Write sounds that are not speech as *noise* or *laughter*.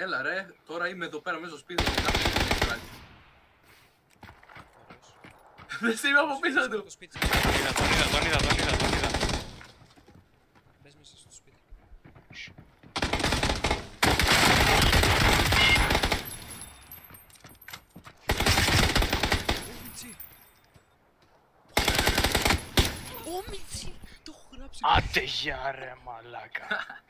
Έλα ρε, τώρα είμαι εδώ πέρα μέσα στο σπίτι μου. Δεν είμαι από πίσω του. Το σπίτι. Τον είδα, τον είδα, τον είδα, τον είδα, μέσα στο σπίτι. Ω, Μιτσί. Το. Άντε για ρε μαλάκα. *laughs*